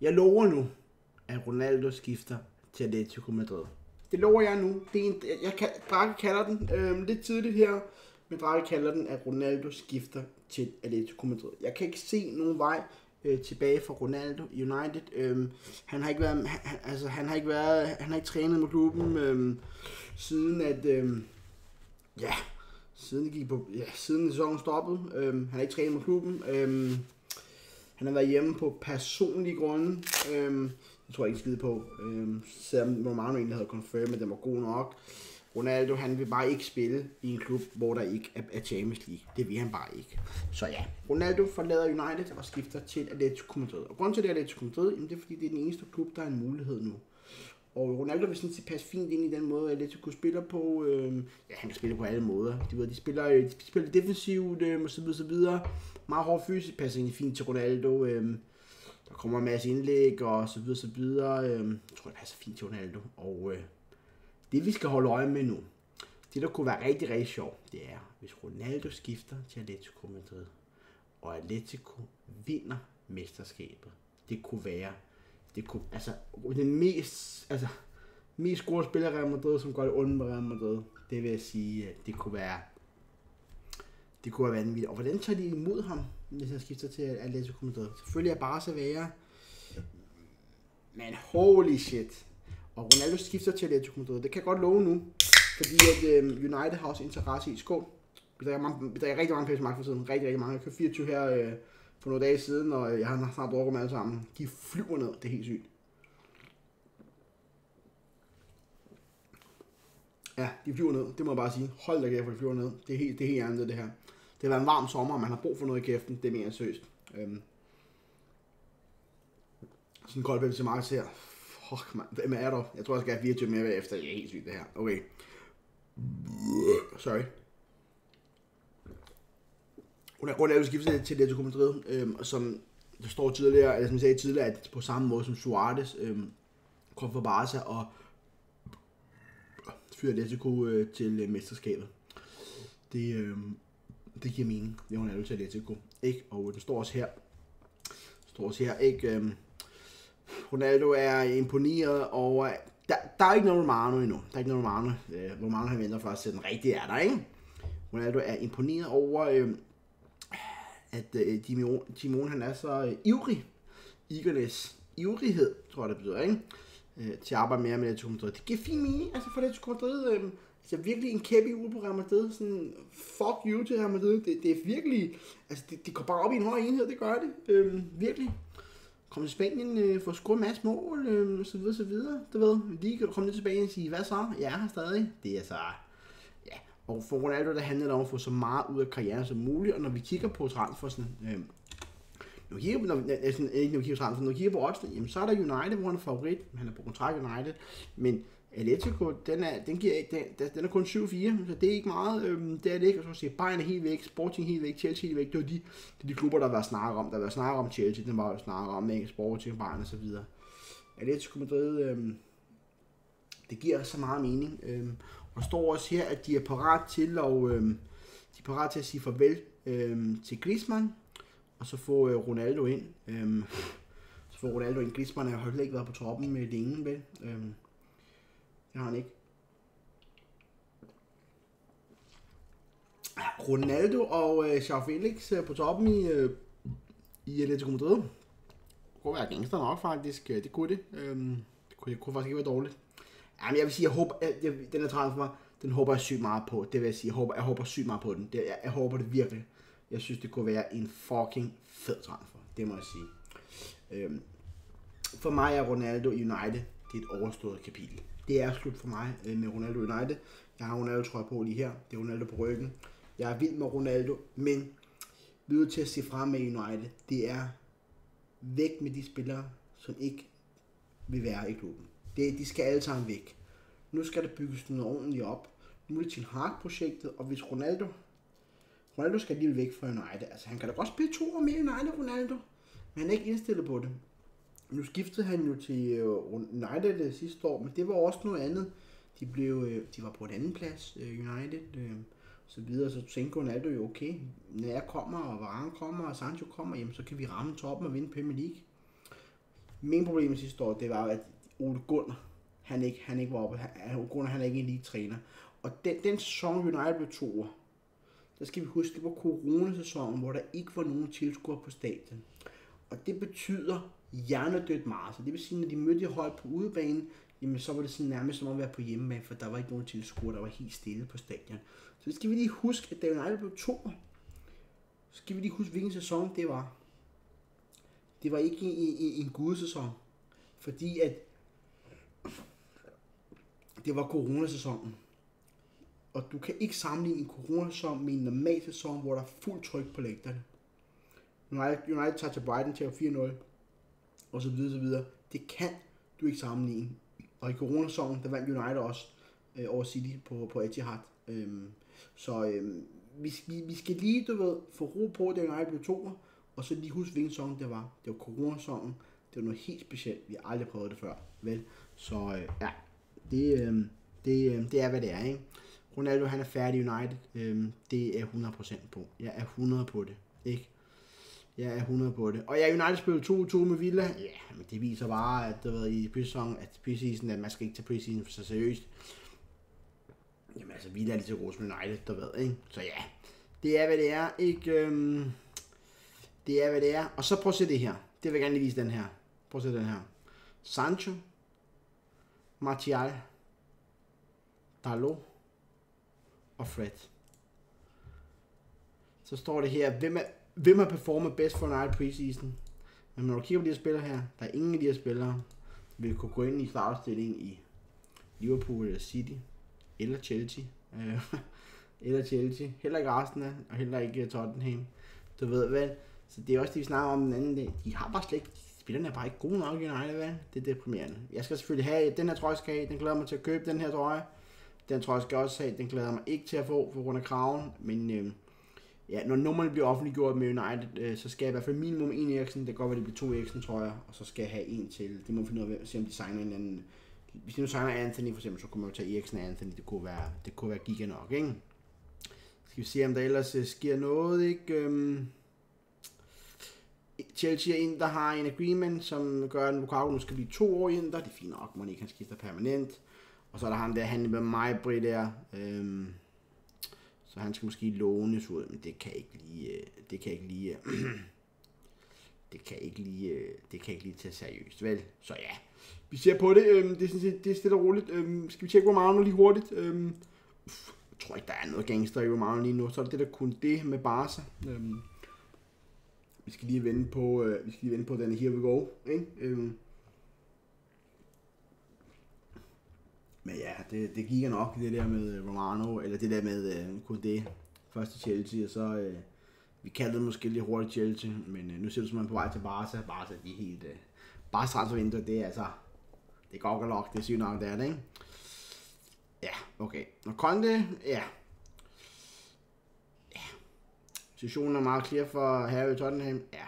Jeg lover nu, at Ronaldo skifter til Atletico Madrid. Det lover jeg nu. Det er en, jeg kan, Drake kalder den øh, lidt tidligt her, men Drake kalder den, at Ronaldo skifter til Atletico Madrid. Jeg kan ikke se nogen vej øh, tilbage for Ronaldo United. Øh, han har ikke været, han, altså han har ikke været, han har ikke trænet med klubben øh, siden at, øh, ja, siden det gik på, ja, siden sæsonen stoppede. Øh, han har ikke trænet med klubben. Øh, han har været hjemme på personlige grunde. Øhm, jeg tror jeg ikke skide på. Øhm, selvom Romano egentlig havde confirmed, at den var god nok. Ronaldo, han vil bare ikke spille i en klub, hvor der ikke er Champions League. Det vil han bare ikke. Så ja, Ronaldo forlader United og skifter til Atletico Madrid. Og grunden til det er Atletico Madrid, jamen det er fordi, det er den eneste klub, der er en mulighed nu. Og Ronaldo vil sådan set passe fint ind i den måde, Atletico spiller på. Øh, ja, han kan spille på alle måder. De, ved, de, spiller, de spiller defensivt øh, og så videre, så videre. Meget hård fysisk, passer egentlig fint til Ronaldo. Øhm, der kommer en masse indlæg og så videre, så videre. Øhm, jeg tror, det passer fint til Ronaldo. Og øh, det vi skal holde øje med nu, det der kunne være rigtig, rigtig sjovt, det er, hvis Ronaldo skifter til Atletico Madrid, og Atletico vinder mesterskabet. Det kunne være, det kunne, altså, den mest, altså, mest gode spiller Real Madrid, som går det ondt med Real Madrid, det vil jeg sige, det kunne være, det kunne være vanvittigt. Og hvordan tager de imod ham, hvis han skifter til Atletico Madrid? Selvfølgelig er bare så men holy shit, og Ronaldo skifter til Atletico Madrid. Det kan jeg godt love nu, fordi at øh, United har også interesse i skål. Vi drikker, mange, vi drikker rigtig mange Pepsi Max for tiden. Rigtig, rigtig mange. Jeg købte 24 her øh, for nogle dage siden, og øh, jeg har snart drukket dem alle sammen. De flyver ned. Det er helt sygt. Ja, de flyver ned. Det må jeg bare sige. Hold da kæft, for de flyver ned. Det er helt, det er helt andet, det her. Det har været en varm sommer, og man har brug for noget i kæften. Det er mere seriøst. Øhm. Sådan en kold Pepsi Max her. Fuck, man. Hvem er der? Jeg tror, jeg skal have 24 mere efter. Det er helt sygt, det her. Okay. Sorry. Hun er grund af, at skifte til Atletico Madrid, øhm, som der står tidligere, eller som jeg sagde tidligere, at på samme måde som Suarez øhm, kom fra Barca og fyrer Atletico øh, til øh, mesterskabet. Det, øh, det giver mening. Det er hun er til Atletico. Ikke? Og den står også her. Står også her, ikke? Øh, Ronaldo er imponeret over... Der, der er ikke noget Romano endnu. Der er ikke noget Romano. Øh, Romano han venter for at sætte den rigtige er der, ikke? Ronaldo er imponeret over, øh, at øh, Timon, han er så øh, ivrig. Igernes Ivrighed, tror jeg, det betyder, ikke? Øh, til at arbejde mere med Atletico Madrid. Det giver fin mening, altså for Atletico Madrid. Øh, altså virkelig en kæppe ude på Real Madrid. Sådan, fuck you til Real Madrid. Det, det er virkelig... Altså, det, det går bare op i en høj enhed, det gør det. Øh, virkelig komme til Spanien, øh, få scoret en masse mål, øh, så videre, så videre. Du ved, lige kan komme ned til Spanien og sige, hvad så? Jeg er her stadig. Det er så, ja. Og for Ronaldo, der handler det om at få så meget ud af karrieren som muligt, og når vi kigger på transfersen, øh, nu kigger når, altså, ikke nu kigger på når kigger på oddsene, jamen så er der United, hvor han er favorit, han er på kontrakt United, men Atletico, den er, den, giver, den, den er kun 7-4, så det er ikke meget. Øhm, det er det ikke. Og så siger Bayern er helt væk, Sporting helt væk, Chelsea helt væk. Det er de, det er de klubber, der har været snakket om. Der har været snakket om Chelsea, den var jo snakket om ikke? Sporting, Bayern og så videre. Atletico Madrid, øhm, det giver så meget mening. Øhm, og står også her, at de er parat til at, øhm, de er parat til at sige farvel øhm, til Griezmann, og så få øh, Ronaldo ind. Øhm, så får Ronaldo ind. Griezmann har heller ikke været på toppen med øh, længe, vel? Øhm, det har han ikke. Ronaldo og øh, Charles Felix øh, på toppen i, øh, i Atletico Madrid. Det kunne være gangster nok faktisk. Det kunne det. Øhm, det, kunne, det kunne faktisk ikke være dårligt. Jamen, jeg vil sige, jeg håber, at jeg, den her transfer, den håber jeg sygt meget på. Det vil jeg sige, jeg håber, jeg håber sygt meget på den. Det, jeg, jeg håber det virkelig. Jeg synes, det kunne være en fucking fed transfer. Det må jeg sige. Øhm, for mig er Ronaldo United, det er et overstået kapitel det er slut for mig øh, med Ronaldo United. Jeg har Ronaldo trøje på lige her. Det er Ronaldo på ryggen. Jeg er vild med Ronaldo, men vi er til at se frem med United. Det er væk med de spillere, som ikke vil være i klubben. Det, de skal alle sammen væk. Nu skal der bygges noget ordentligt op. Nu er det til projektet og hvis Ronaldo Ronaldo skal lige væk fra United. Altså, han kan da godt spille to år mere United, Ronaldo. Men han er ikke indstillet på det. Nu skiftede han jo til øh, United øh, sidste år, men det var også noget andet. De, blev, øh, de var på en anden plads, øh, og så videre, så tænkte Ronaldo jo, okay, når jeg kommer, og Varane kommer, og Sancho kommer, jamen, så kan vi ramme toppen og vinde Premier League. Min problem sidste år, det var, at Ole Gunnar, han ikke, han ikke var oppe. Han, Ole Gunnar, han er ikke en lige træner. Og den, den sæson, United blev to der skal vi huske, det var coronasæsonen, hvor der ikke var nogen tilskuere på stadion. Og det betyder hjernedødt meget. Så det vil sige, når de mødte hold på udebanen, jamen så var det sådan nærmest som at være på hjemmebane, for der var ikke nogen tilskuere, der var helt stille på stadion. Så det skal vi lige huske, at da United blev to, så skal vi lige huske, hvilken sæson det var. Det var ikke en, en, en gudsæson, fordi at det var coronasæsonen. Og du kan ikke sammenligne en coronasæson med en normal sæson, hvor der er fuld tryk på lægterne. United, United tager til Brighton til 4-0, og så videre, så videre. Det kan du ikke sammenligne. Og i coronasæsonen, der vandt United også øh, over City på, på Etihad. Øhm, så øhm, vi, vi, vi skal lige, du ved, få ro på, da United blev toer, og så lige huske, hvilken sæson det var. Det var coronasæsonen. Det var noget helt specielt. Vi har aldrig prøvet det før. Vel? Så øh, ja, det, øh, det, øh, det er, hvad det er, ikke? Ronaldo, han er færdig United. Øhm, det er 100% på. Jeg er 100 på det, ikke? Jeg er 100 på det. Og ja, United spillede 2-2 med Villa. Ja, men det viser bare, at det var i preseason, at preseason, at man skal ikke tage preseason for så seriøst. Jamen altså, Villa er lige så gode som United, der ved, ikke? Så ja, det er, hvad det er, ikke? Øhm, det er, hvad det er. Og så prøv at se det her. Det vil jeg gerne lige vise den her. Prøv at se den her. Sancho, Martial, Dalot og Fred. Så står det her, hvem er, hvem har performet bedst for United preseason? Men når du kigger på de her spillere her, der er ingen af de her spillere, vil kunne gå ind i startopstillingen i Liverpool eller City, eller Chelsea. Øh, eller Chelsea. Heller ikke Arsenal, og heller ikke øh, Tottenham. Du ved vel. Så det er også det, vi snakker om den anden dag. De har bare slet ikke, spillerne er bare ikke gode nok i United, hvad? Det er deprimerende. Jeg skal selvfølgelig have, den her trøje skal have, den glæder mig til at købe, den her trøje. Den trøje skal også have, den glæder mig ikke til at få, på grund af kraven. Men øh, ja, når nummerne bliver offentliggjort med United, øh, så skal jeg i hvert fald minimum en Eriksen. Det kan godt være, det bliver to Eriksen jeg og så skal jeg have en til. Det må vi finde ud af, se om de signer en anden. Hvis de nu signer Anthony for eksempel, så kunne man jo tage Eriksen og Anthony. Det kunne være, det kunne være giga nok, ikke? Skal vi se, om der ellers øh, sker noget, ikke? Øhm Chelsea er en, der har en agreement, som gør, at Lukaku nu skal blive to år ind der. Det er fint nok, man ikke kan skifte permanent. Og så er der ham der, han med mig, Britt der. Øhm, så han skal måske lånes ud, men det kan ikke lige, øh, det kan ikke lige, det kan ikke lige, øh, det kan ikke lige tage seriøst, vel? Så ja, vi ser på det. Øhm, det er sådan set, det er stille og roligt. Øhm, skal vi tjekke Romano lige hurtigt? Øhm, uff, jeg tror ikke, der er noget gangster i Romano lige nu. Så er det det, der kun det med Barca. Øhm, vi skal lige vende på, øh, vi skal lige vende på den Here We Go, ikke? Øhm. Men ja, det, øh, det gik nok, det der med øh, Romano, eller det der med øh, Koundé, første Chelsea, og så, øh, vi kaldte det måske lidt hurtigt Chelsea, men øh, nu ser det som man er på vej til Barca. Barca, de er helt, øh, Barca transfervindue, det er altså, det går nok, det er sygt nok, det er det, ikke? Ja, okay. Og Conte, ja, Ja. Situationen er meget clear for Harry Tottenham. Ja.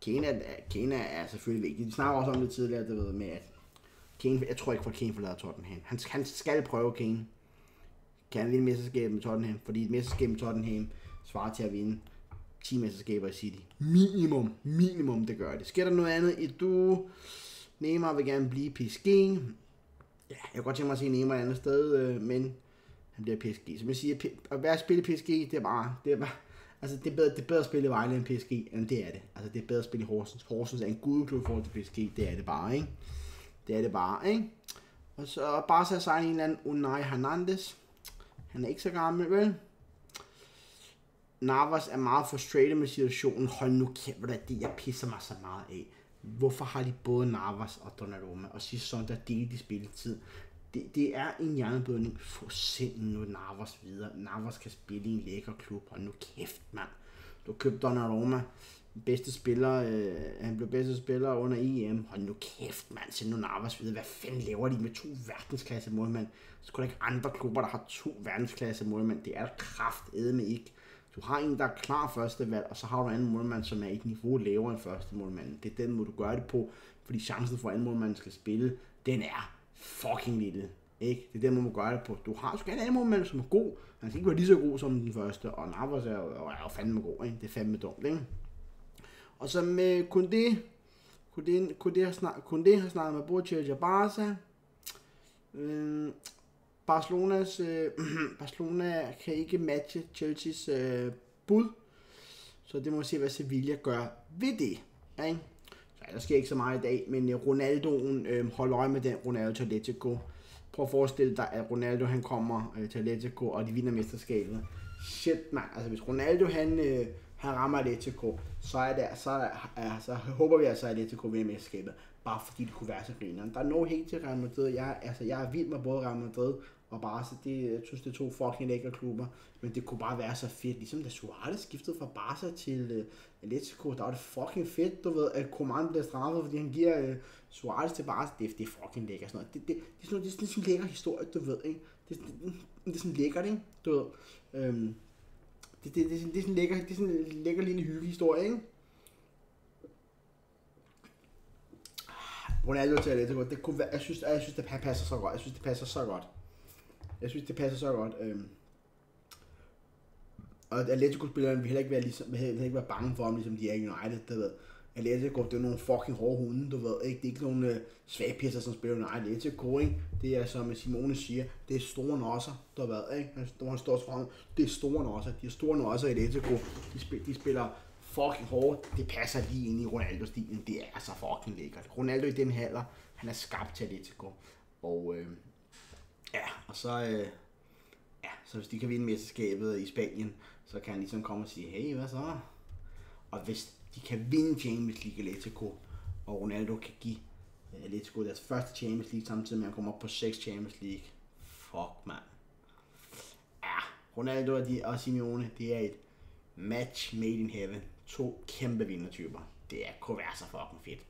Kena, Kena er selvfølgelig vigtig. De snakker også om det tidligere, det ved med, at Kane, jeg tror ikke, at Kane forlader Tottenham. Han, han skal prøve Kane. Kan han vinde mesterskabet med Tottenham? Fordi et mesterskab med Tottenham svarer til at vinde 10 mesterskaber i City. Minimum. Minimum, det gør det. Sker der noget andet i du? Neymar vil gerne blive PSG. Ja, jeg kan godt tænke mig at se Neymar et andet sted, øh, men han bliver PSG. Som jeg siger, at være spille PSG, det er bare, det er bare, Altså, det er, bedre, det er bedre at spille i Vejle end PSG, end det er det. Altså, det er bedre at spille i Horsens. Horsens er en gudeklub i forhold til PSG, det er det bare, ikke? Det er det bare, ikke? Og så bare så sign en eller anden Unai Hernandez. Han er ikke så gammel, vel? Navas er meget frustrated med situationen. Hold nu kæft, hvad det jeg pisser mig så meget af. Hvorfor har de både Navas og Donnarumma? Og sidste søndag delte de spilletid det, det er en hjernebødning. Få sendt nu Navas videre. Navas kan spille i en lækker klub. Hold nu kæft, mand. Du købte Donnarumma. Bedste spiller, øh, han blev bedste spiller under EM. Hold nu kæft, mand. Send nu Navas videre. Hvad fanden laver de med to verdensklasse målmænd? Så kunne der ikke andre klubber, der har to verdensklasse målmænd. Det er kraft med ikke. Du har en, der er klar første valg, og så har du en anden målmand, som er et niveau lavere end første målmand. Det er den måde, du gør det på, fordi chancen for, at anden målmand skal spille, den er fucking lille. Ikke? Det er den, man du gøre det på. Du har sgu en anden målmand, som er god. Han skal ikke være lige så god som den første. Og Navas er jo, er jo fandme god. Ikke? Det er fandme dumt. Ikke? Og så med Koundé, Koundé, Koundé, har, snak, Koundé har snakket med både Chelsea og Barca? Øh, Barcelonas, øh, Barcelona kan ikke matche Chelseas øh, bud, så det må vi se, hvad Sevilla gør ved det. Ikke? Så der sker ikke så meget i dag, men øh, Ronaldoen, øh, hold øje med den Ronaldo til Atletico. Prøv at forestille dig, at Ronaldo han kommer øh, til Atletico, og de vinder mesterskabet. Shit, mand. Altså, hvis Ronaldo han, øh, han rammer Atletico, så, er det, så, er, så håber vi altså, at Atletico vinder mesterskabet. Bare fordi det kunne være så grineren. Der er no helt til Real Madrid. Jeg, altså, jeg er vild med både Real Madrid og Barca. Det, jeg synes, det er to fucking lækre klubber. Men det kunne bare være så fedt. Ligesom da Suarez skiftede fra Barca til uh, Atletico, der var det fucking fedt, du ved, at Coman bliver straffet, fordi han giver uh, Suarez til Barca. Det, det er fucking lækkert. Sådan noget. Det, det, det, er sådan, det er sådan en lækker historie, du ved, ikke? Det, det, det er sådan lækkert, ikke? Du ved. Øhm, det, det, det, det, er sådan en lækker, det er sådan en lækker lille hyggehistorie, ikke? Ronaldo til Atletico, det kunne være, jeg synes, jeg synes, det passer så godt. Jeg synes, det passer så godt. Jeg synes, det passer så godt. Øhm. Og Atletico-spilleren vil heller ikke være, ligesom, vil heller ikke være bange for ham, ligesom de er i United, der ved. Atletico, det er nogle fucking hårde hunde, du ved, ikke? Det er ikke nogle uh, øh, svagpisser, som spiller under Atletico, ikke? Det er, som Simone siger, det er store nosser, der har været, ikke? Han står, han står frem, det er store nosser, de er store nosser i Atletico, de, spiller, de spiller fucking hårdt, det passer lige ind i Ronaldo-stilen, det er så fucking lækkert. Ronaldo i den halder, han er skabt til Atletico, og øh, ja, og så, øh, ja, så hvis de kan vinde mesterskabet i Spanien, så kan han ligesom komme og sige, hey, hvad så? Og hvis de kan vinde Champions League Atletico, og Ronaldo kan give øh, Atletico deres første Champions League, samtidig med at han kommer op på 6 Champions League. Fuck, mand. Ja, Ronaldo og, de, og Simeone, det er et match made in heaven. To kæmpe vindertyper. Det er kunne være så fucking fedt.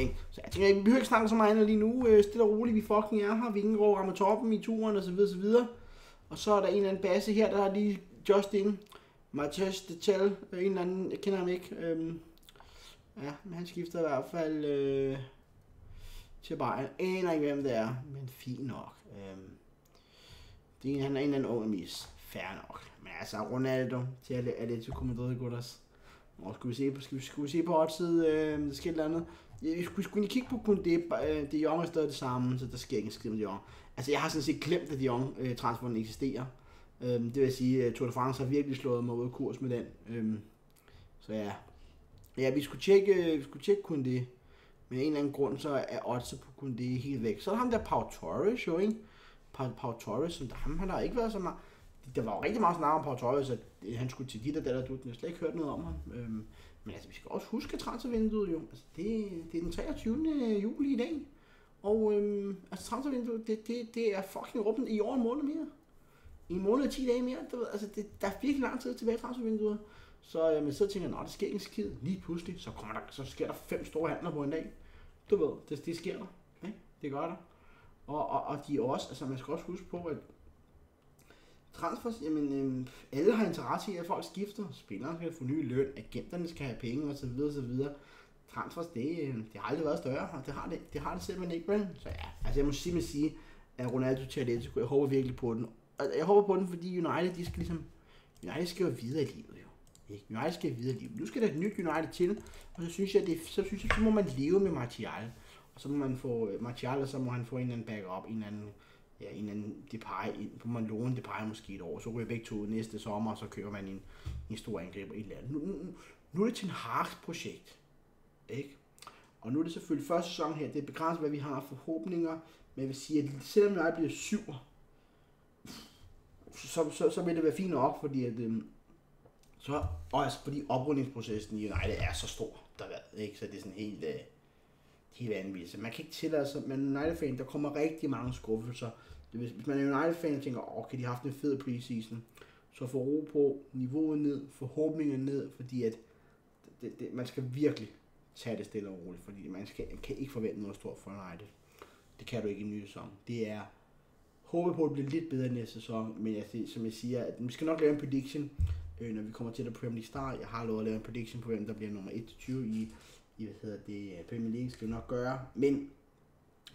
Ikke? Så jeg tænker, vi behøver ikke snakke så meget lige nu. Øh, stille og roligt, vi fucking er her. Vi rammer toppen i turen og så videre, så videre. Og så er der en eller anden base her, der har lige just in. Mathias Detel, øh, en eller anden, jeg kender ham ikke. Øhm, ja, men han skifter i hvert fald øh, til Bayern. Aner ikke, hvem det er, men fint nok. Øhm, det er, han er en eller anden ung mis. Fair nok. Men altså, Ronaldo til Atletico Madrid, gutters. Og skal vi se på, skal vi, skal vi se på oddset, øh, der sker et eller andet. Jeg skulle, skulle kigge på kun det, øh, De Jong er stadig det samme, så der sker ikke en skid med De Jong. Altså, jeg har sådan set glemt, at De Jong øh, transferen eksisterer. Øhm, det vil sige, at Tour de France har virkelig slået mig ud af kurs med den. Øhm, så ja. Ja, vi skulle tjekke, vi skulle tjekke kun det. Men af en eller anden grund, så er oddset på kun det helt væk. Så er der ham der Pau Torres jo, ikke? Pau, Pau Torres, som der, ham har ikke været så meget. Der var jo rigtig meget snak om Pau Torres, at øh, han skulle til dit og der, du har slet ikke hørt noget om ham. Øhm, men altså, vi skal også huske transfervinduet jo. Altså, det, det er den 23. Øh, juli i dag. Og øhm, altså, transfervinduet, det, det, det er fucking åbent i år en måned mere i en måned og 10 dage mere. Du ved, altså det, der er virkelig lang tid tilbage i transfervinduet. Så, øh, jamen, så tænker jeg, at det sker ikke skid. Lige pludselig, så, kommer der, så sker der fem store handler på en dag. Du ved, det, det sker der. Ikke? Det gør der. Og, og, og de er også, altså man skal også huske på, at transfers, jamen, øh, alle har interesse i, at folk skifter. Spillerne skal få ny løn, agenterne skal have penge osv. osv. Transfers, det, øh, det har aldrig været større, og det har det, det, har det simpelthen ikke, men så ja, altså jeg må simpelthen sige, at Ronaldo til Atletico, jeg håber virkelig på den, jeg håber på den, fordi United, de skal ligesom, United skal jo videre i livet jo. Ikke? United skal videre i livet. Nu skal der et nyt United til, og så synes jeg, det, så synes jeg, så må man leve med Martial. Og så må man få øh, Martial, og så må han få en eller anden backup, en eller anden, ja, en eller anden Depay, på man låne Depay måske et år, så ryger begge to næste sommer, og så kører man en, en stor angriber i et eller andet. Nu, nu, nu er det til en hardt projekt, ikke? Og nu er det selvfølgelig første sæson her, det er begrænset, hvad vi har forhåbninger, men jeg vil sige, at selvom jeg bliver syv, så, så, så vil det være fint nok, fordi at, øhm, så, og altså fordi oprydningsprocessen i United er så stor, der er, ikke? så det er sådan helt, øh, helt vanvittigt. Så man kan ikke tillade sig, men United-fan, der kommer rigtig mange skuffelser. Hvis, hvis man er United-fan og tænker, okay, de har haft en fed preseason, så få ro på, niveauet ned, forhåbningerne ned, fordi at det, det, man skal virkelig tage det stille og roligt, fordi man skal, kan ikke forvente noget stort for United. Det kan du ikke i en ny sæson. Det er håber på, at det bliver lidt bedre næste sæson, men jeg, som jeg siger, at vi skal nok lave en prediction, øh, når vi kommer til at Premier League start. Jeg har lovet at lave en prediction på, hvem der bliver nummer 1-20 i, i hvad hedder det, øh, Premier League, skal vi nok gøre, men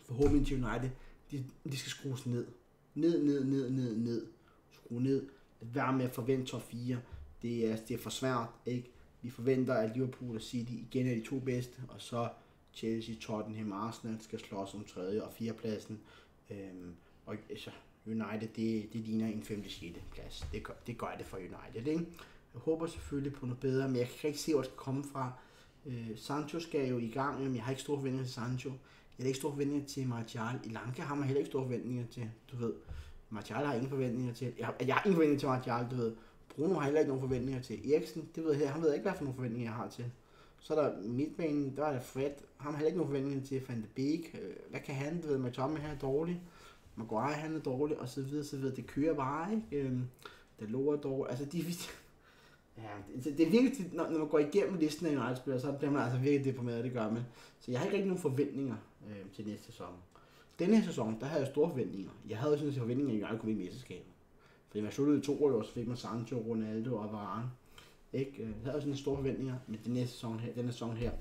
forhåbentlig til United, de, de skal skrues ned. Ned, ned, ned, ned, ned. Skru ned. At være med at forvente top 4, det er, det er for svært, ikke? Vi forventer, at Liverpool og City igen er de to bedste, og så Chelsea, Tottenham, Arsenal skal slås om tredje og fjerde pladsen. Øhm, og altså, United, det, det ligner en 5. 6. plads. Det gør, det gør det for United, ikke? Jeg håber selvfølgelig på noget bedre, men jeg kan ikke se, hvor det skal komme fra. Øh, Sancho skal jo i gang, men jeg har ikke store forventninger til Sancho. Jeg har ikke store forventninger til Martial. I Lanka har man heller ikke store forventninger til, du ved. Martial har ingen forventninger til. Jeg har, jeg har ingen forventninger til Martial, du ved. Bruno har heller ikke nogen forventninger til. Eriksen, det ved jeg, han ved ikke, hvad for nogle forventninger jeg har til. Så er der midtbanen, der er der Fred. Han har heller ikke nogen forventninger til Van de Beek. Øh, hvad kan han, du ved, Tomme her er dårlig. Maguire han er dårlig, og så videre, så videre. Det kører bare, ikke? Øhm, det lover dårligt. Altså, de, Ja, det, det er virkelig, når, når man går igennem listen af United-spillere, så bliver man altså virkelig deprimeret, det gør man. Så jeg har ikke rigtig nogen forventninger øh, til næste sæson. Denne her sæson, der havde jeg store forventninger. Jeg havde sådan en forventninger, at United kunne vinde mesterskabet. Fordi man sluttede i to år, så fik man Sancho, Ronaldo og Varane. Ikke? Øh, jeg havde sådan store forventninger, men den næste sæson her, denne sæson her,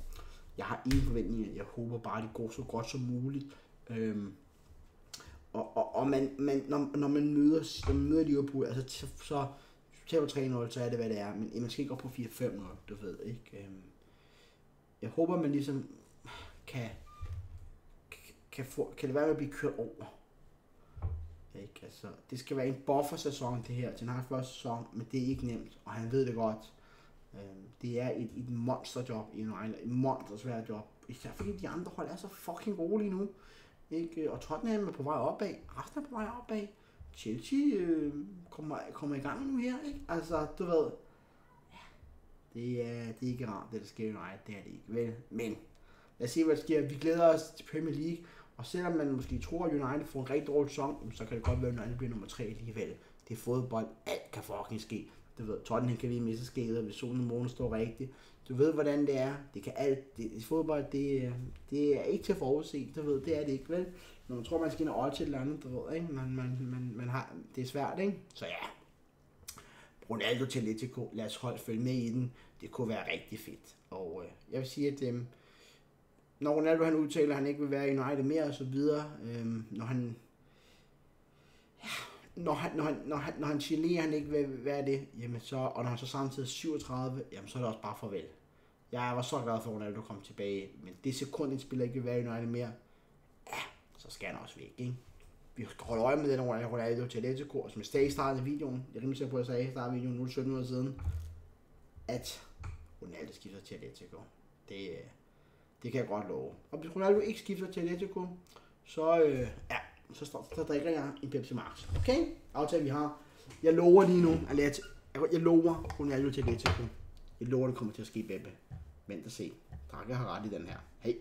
jeg har ingen forventninger. Jeg håber bare, at det går så godt som muligt. Øhm, og, og, og man, man, når, når man møder, når man møder Liverpool, altså, så, tager 3-0, så er det, hvad det er. Men man skal ikke gå på 4-5-0, du ved, ikke? Øhm, jeg håber, man ligesom kan, kan, få, kan det være med at blive kørt over. Ikke? Altså, det skal være en buffer-sæson, det her, den har første sæson, men det er ikke nemt, og han ved det godt. Øhm, det er et, et monsterjob i en et monstersvært job. Især fordi de andre hold er så fucking gode lige nu. Ikke? Og Tottenham er på vej opad, Arsenal er på vej opad. Chelsea øh, kommer, kommer i gang nu her, ikke? Altså, du ved, det er, det er ikke rart, det der sker i United, det er det ikke, vel? Men, lad os se, hvad der sker. Vi glæder os til Premier League, og selvom man måske tror, at United får en rigtig dårlig sæson, så kan det godt være, at United bliver nummer 3 alligevel. Det er fodbold, alt kan fucking ske. Du ved, Tottenham kan lige miste skader, hvis solen og månen står rigtigt. Du ved, hvordan det er. Det kan alt. Det, fodbold, det, øh, det er ikke til at forudse. Du ved, det er det ikke, vel? Når man tror, man skal ind og til et eller andet, du ved, ikke? Man, man, man, man har, det er svært, ikke? Så ja, Ronaldo til Atletico, lad os holde følge med i den. Det kunne være rigtig fedt. Og øh, jeg vil sige, at øh, når Ronaldo han udtaler, at han ikke vil være i United mere og så videre, øh, når han ja, når han, når han, når han, når han siger, han ikke vil være det, jamen så, og når han så samtidig er 37, jamen så er det også bare farvel. Jeg var så glad for, at Ronaldo kom tilbage, men det sekund, en spiller ikke vil være i United mere, ja, så skal han også væk, ikke? Vi skal holde øje med den Ronaldo til Atletico, og som jeg sagde i starten af videoen, jeg er rimelig sikker på, at jeg sagde i starten af videoen, nu er det 17 år siden, at Ronaldo skifter til Atletico. Det, øh, det kan jeg godt love. Og hvis Ronaldo ikke skifter til Atletico, så, øh, ja, så, står, så drikker jeg en Pepsi Max. Okay? Aftale vi har. Jeg lover lige nu, at jeg, jeg lover Ronaldo til Atletico. Jeg lover, det kommer til at ske, Beppe. Vent og se. Drakke har ret i den her. Hej.